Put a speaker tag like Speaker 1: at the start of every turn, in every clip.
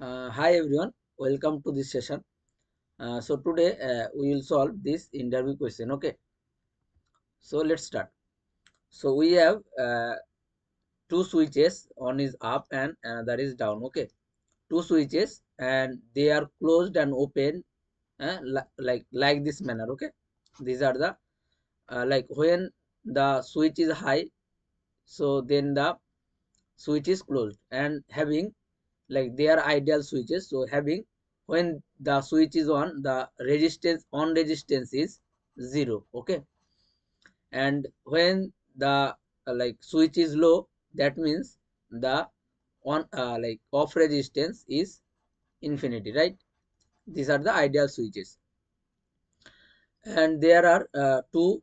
Speaker 1: Uh, hi everyone, welcome to this session. Uh, so today uh, we will solve this interview question. Okay. So let's start. So we have uh, two switches. One is up and another is down. Okay. Two switches and they are closed and open uh, li like like this manner. Okay. These are the uh, like when the switch is high, so then the switch is closed and having like they are ideal switches. So having when the switch is on the resistance on resistance is zero okay? And when the uh, like switch is low that means the on uh, like off resistance is infinity right? These are the ideal switches. And there are uh, two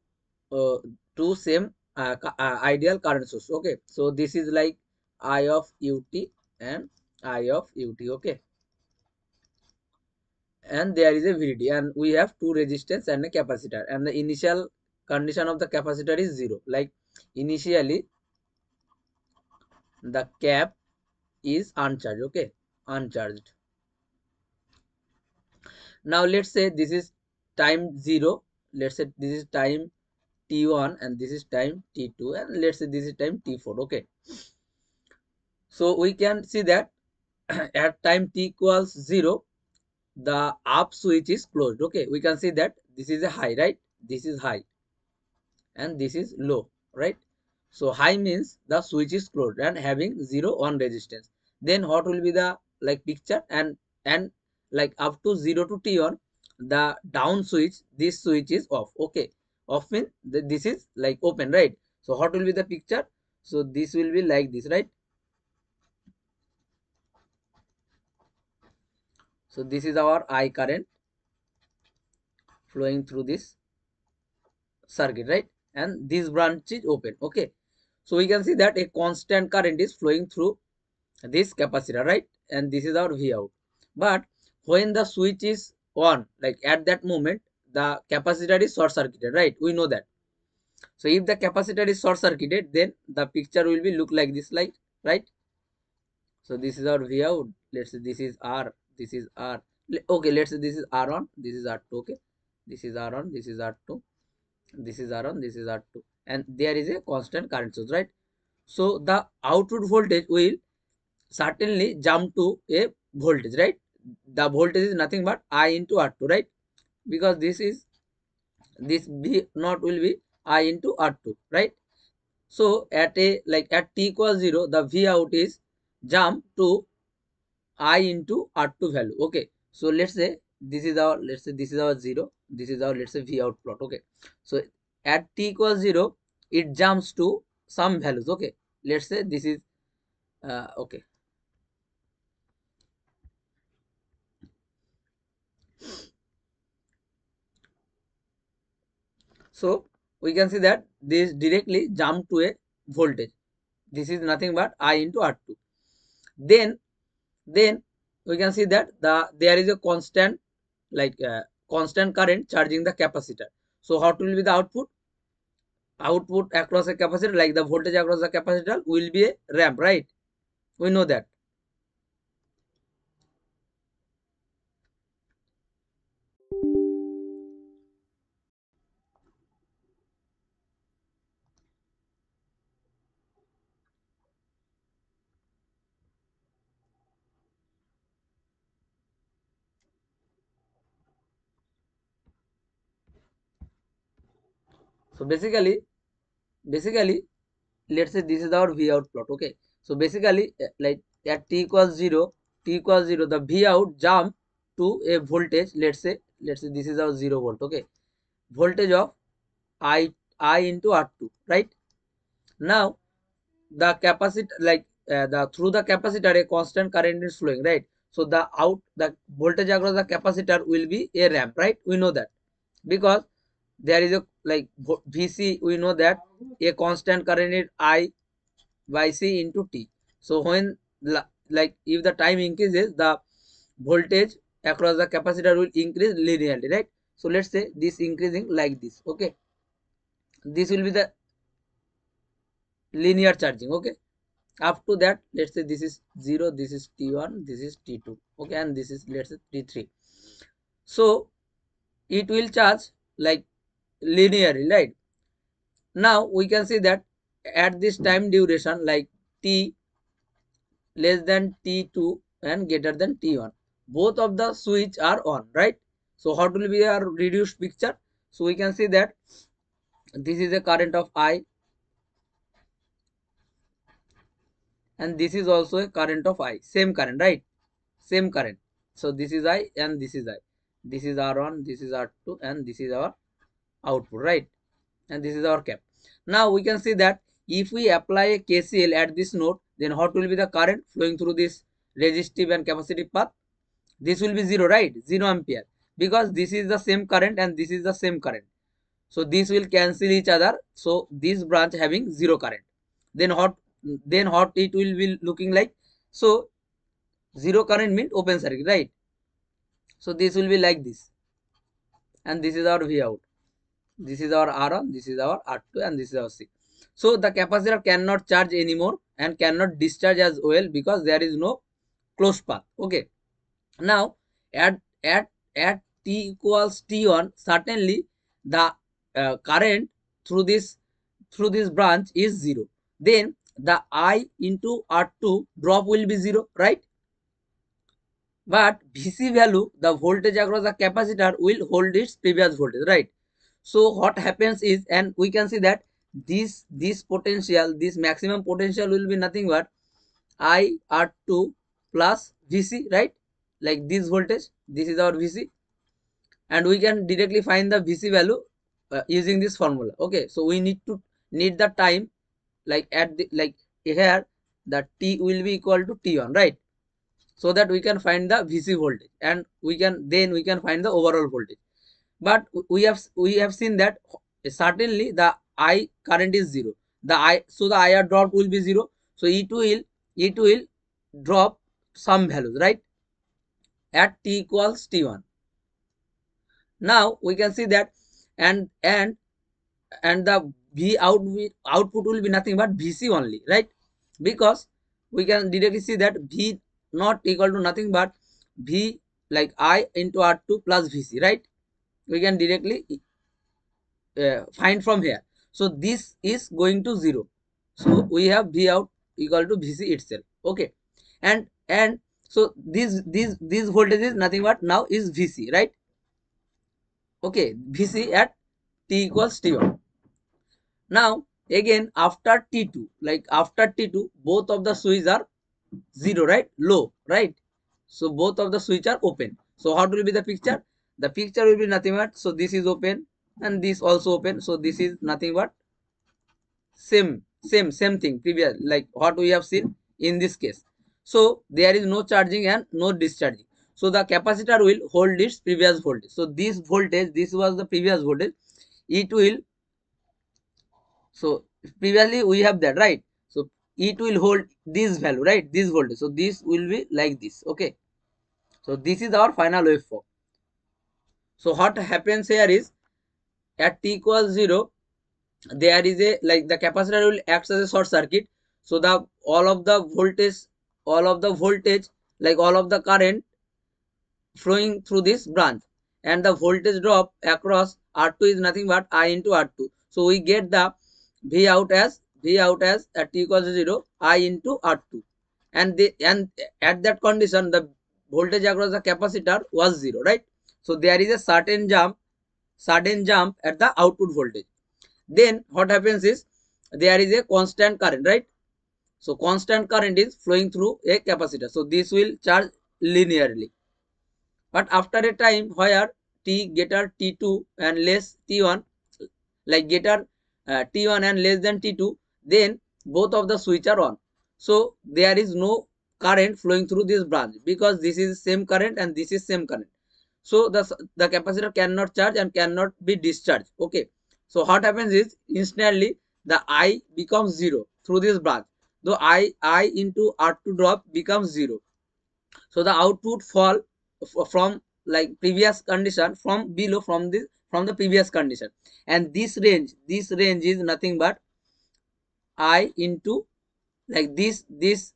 Speaker 1: uh, two same uh, uh, ideal current source okay? So this is like i of ut and i of ut okay? And there is a VDD and we have two resistance and a capacitor and the initial condition of the capacitor is zero. Like initially the cap is uncharged okay? Uncharged. Now let's say this is time 0 let's say this is time t1 and this is time t2 and let's say this is time t4 okay? So we can see that at time t equals 0 the up switch is closed. Okay we can see that this is a high right? This is high. And this is low right? So high means the switch is closed and having zero on resistance. Then what will be the like picture? And and like up to 0 to t on the down switch this switch is off. Okay off means this is like open right? So what will be the picture? So this will be like this right so this is our i current flowing through this circuit right? And this branch is open okay? So we can see that a constant current is flowing through this capacitor right? And this is our v out. But when the switch is on like at that moment the capacitor is short circuited right? We know that. So if the capacitor is short circuited then the picture will be look like this like right? So this is our v out. Let's say this is r this is r. Okay let's say this is r on this is r2 okay? This is r on this is r2 this is r on this is r2 and there is a constant current source right? So the output voltage will certainly jump to a voltage right? The voltage is nothing but i into r2 right? Because this is this b not will be i into r2 right? So at a like at t equals 0 the v out is jump to i into r2 value okay. So let's say this is our let's say this is our 0 this is our let's say v out plot okay. So at t equals 0 it jumps to some values okay. Let's say this is uh, okay. So we can see that this directly jump to a voltage. This is nothing but i into r2 then then we can see that the there is a constant like uh, constant current charging the capacitor. So what will be the output? Output across a capacitor like the voltage across the capacitor will be a ramp right? We know that so basically basically let's say this is our v out plot okay so basically eh, like at t equals 0 t equals 0 the v out jump to a voltage let's say let's say this is our 0 volt okay voltage of i i into r2 right now the capacitor like uh, the through the capacitor a constant current is flowing right so the out the voltage across the capacitor will be a ramp right we know that because there is a like vc we know that a constant current is i by c into t. So when like if the time increases the voltage across the capacitor will increase linearly right? So let's say this increasing like this okay? This will be the linear charging okay? Up to that let's say this is 0 this is t1 this is t2 okay? And this is let's say t3 so it will charge like linearly right? Now we can see that at this time duration like t less than t2 and greater than t1 both of the switch are on right? So how will be our reduced picture? So we can see that this is a current of i and this is also a current of i. Same current right? Same current. So this is i and this is i. This is r1 this is r2 and this is our output right? And this is our cap. Now we can see that if we apply a kcl at this node then what will be the current flowing through this resistive and capacitive path? This will be zero right? Zero ampere. Because this is the same current and this is the same current. So this will cancel each other. So this branch having zero current. Then what then what it will be looking like? So zero current means open circuit right? So this will be like this. And this is our v out this is our r1 this is our r2 and this is our c. So the capacitor cannot charge anymore and cannot discharge as well because there is no closed path. Okay. Now at at at t equals t1 certainly the uh, current through this through this branch is zero. Then the i into r2 drop will be zero right? But vc value the voltage across the capacitor will hold its previous voltage right so what happens is and we can see that this this potential this maximum potential will be nothing but i r2 plus vc right? Like this voltage this is our vc and we can directly find the vc value uh, using this formula. Okay so we need to need the time like at the like here the t will be equal to t1 right? So that we can find the vc voltage and we can then we can find the overall voltage but we have we have seen that certainly the i current is zero. The i so the ir drop will be zero. So e2 will e2 will drop some values right? At t equals t1 now we can see that and and and the v out output will be nothing but vc only right? Because we can directly see that v not equal to nothing but v like i into r2 plus vc right we can directly uh, find from here. So this is going to zero. So we have v out equal to vc itself. Okay. And and so this this this voltage is nothing but now is vc right? Okay. Vc at t equals t1 now again after t2 like after t2 both of the switches are zero right? Low right? So both of the switch are open. So how will be the picture the picture will be nothing but so this is open and this also open. So this is nothing but same same same thing. Previous like what we have seen in this case. So there is no charging and no discharging. So the capacitor will hold its previous voltage. So this voltage this was the previous voltage. It will so previously we have that right? So it will hold this value right? This voltage. So this will be like this okay? So this is our final waveform so what happens here is at t equals 0 there is a like the capacitor will act as a short circuit. So the all of the voltage all of the voltage like all of the current flowing through this branch. And the voltage drop across r2 is nothing but i into r2 so we get the v out as v out as at t equals 0 i into r2 and the and at that condition the voltage across the capacitor was 0 right so there is a certain jump sudden jump at the output voltage. Then what happens is there is a constant current right? So constant current is flowing through a capacitor. So this will charge linearly. But after a time where t greater t2 and less t1 like greater uh, t1 and less than t2 then both of the switch are on. So there is no current flowing through this branch because this is same current and this is same current so the the capacitor cannot charge and cannot be discharged. Okay. So what happens is instantly the i becomes zero through this branch. Though i i into r2 drop becomes zero. So the output fall from like previous condition from below from this from the previous condition. And this range this range is nothing but i into like this this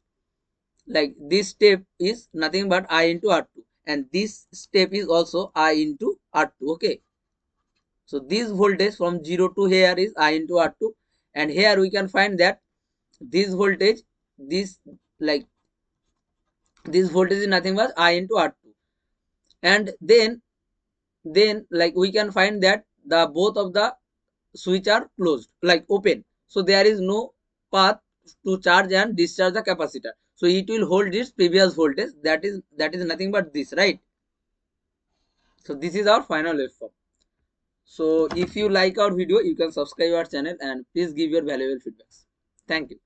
Speaker 1: like this step is nothing but i into r2 and this step is also i into r2 okay? So this voltage from 0 to here is i into r2 and here we can find that this voltage this like this voltage is nothing but i into r2 and then then like we can find that the both of the switch are closed like open. So there is no path to charge and discharge the capacitor so it will hold its previous voltage. That is that is nothing but this right? So this is our final waveform so if you like our video you can subscribe our channel and please give your valuable feedbacks. Thank you